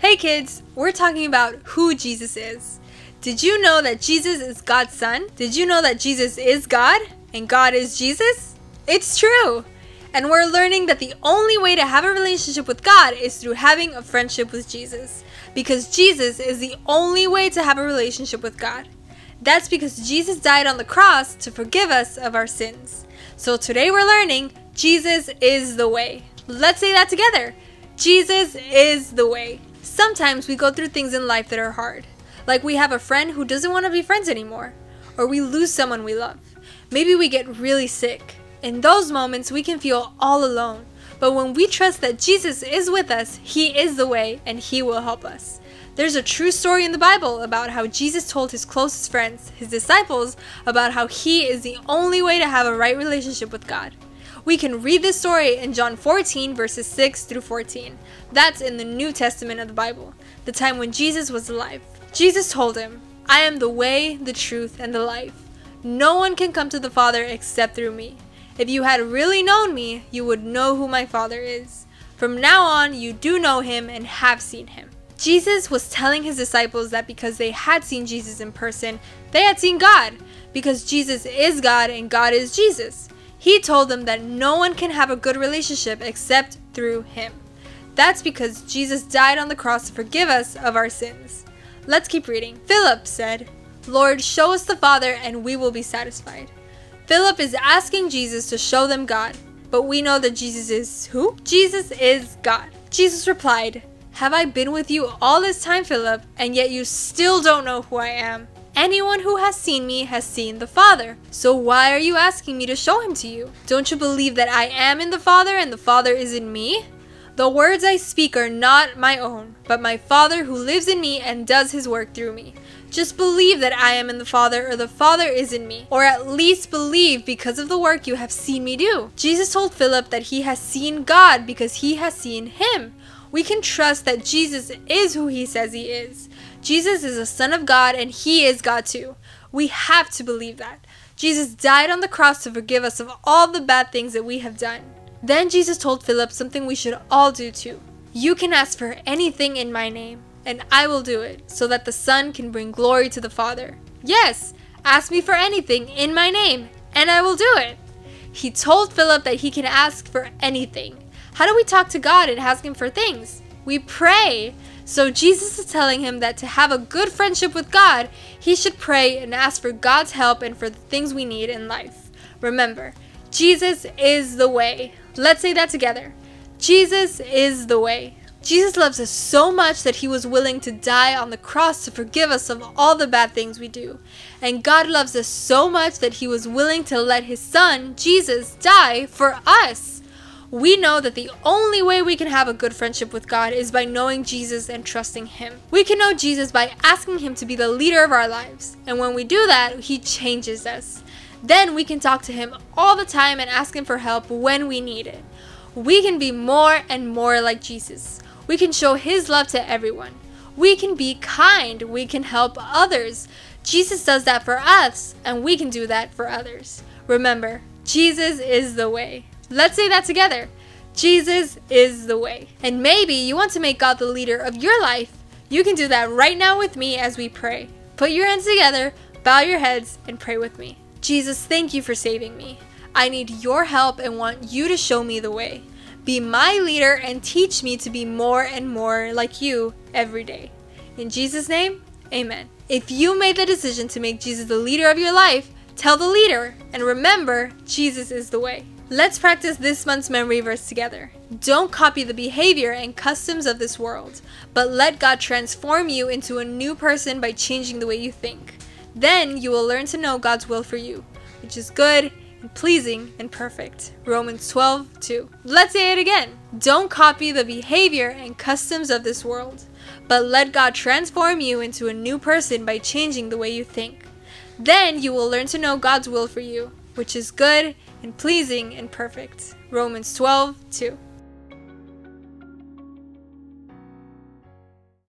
Hey kids, we're talking about who Jesus is. Did you know that Jesus is God's son? Did you know that Jesus is God and God is Jesus? It's true. And we're learning that the only way to have a relationship with God is through having a friendship with Jesus. Because Jesus is the only way to have a relationship with God. That's because Jesus died on the cross to forgive us of our sins. So today we're learning Jesus is the way. Let's say that together. Jesus is the way. Sometimes we go through things in life that are hard. Like we have a friend who doesn't want to be friends anymore. Or we lose someone we love. Maybe we get really sick. In those moments, we can feel all alone. But when we trust that Jesus is with us, He is the way and He will help us. There's a true story in the Bible about how Jesus told his closest friends, his disciples, about how he is the only way to have a right relationship with God. We can read this story in John 14, verses 6 through 14. That's in the New Testament of the Bible, the time when Jesus was alive. Jesus told him, I am the way, the truth, and the life. No one can come to the Father except through me. If you had really known me, you would know who my Father is. From now on, you do know him and have seen him. Jesus was telling his disciples that because they had seen Jesus in person, they had seen God, because Jesus is God and God is Jesus. He told them that no one can have a good relationship except through him. That's because Jesus died on the cross to forgive us of our sins. Let's keep reading. Philip said, Lord, show us the Father and we will be satisfied. Philip is asking Jesus to show them God, but we know that Jesus is who? Jesus is God. Jesus replied, have I been with you all this time, Philip, and yet you still don't know who I am? Anyone who has seen me has seen the Father. So why are you asking me to show him to you? Don't you believe that I am in the Father and the Father is in me? The words I speak are not my own, but my Father who lives in me and does his work through me. Just believe that I am in the Father or the Father is in me, or at least believe because of the work you have seen me do. Jesus told Philip that he has seen God because he has seen him we can trust that Jesus is who he says he is. Jesus is a son of God and he is God too. We have to believe that. Jesus died on the cross to forgive us of all the bad things that we have done. Then Jesus told Philip something we should all do too. You can ask for anything in my name, and I will do it, so that the Son can bring glory to the Father. Yes, ask me for anything in my name, and I will do it. He told Philip that he can ask for anything. How do we talk to God and ask Him for things? We pray. So Jesus is telling him that to have a good friendship with God, he should pray and ask for God's help and for the things we need in life. Remember, Jesus is the way. Let's say that together. Jesus is the way. Jesus loves us so much that he was willing to die on the cross to forgive us of all the bad things we do. And God loves us so much that he was willing to let his son, Jesus, die for us we know that the only way we can have a good friendship with God is by knowing Jesus and trusting Him. We can know Jesus by asking Him to be the leader of our lives. And when we do that, He changes us. Then we can talk to Him all the time and ask Him for help when we need it. We can be more and more like Jesus. We can show His love to everyone. We can be kind. We can help others. Jesus does that for us, and we can do that for others. Remember, Jesus is the way. Let's say that together. Jesus is the way. And maybe you want to make God the leader of your life. You can do that right now with me as we pray. Put your hands together, bow your heads, and pray with me. Jesus, thank you for saving me. I need your help and want you to show me the way. Be my leader and teach me to be more and more like you every day. In Jesus' name, amen. If you made the decision to make Jesus the leader of your life, tell the leader and remember, Jesus is the way. Let's practice this month's memory verse together. Don't copy the behavior and customs of this world, but let God transform you into a new person by changing the way you think. Then you will learn to know God's will for you, which is good and pleasing and perfect. Romans 12, 2. Let's say it again. Don't copy the behavior and customs of this world, but let God transform you into a new person by changing the way you think. Then you will learn to know God's will for you, which is good and pleasing and perfect. Romans 12 2.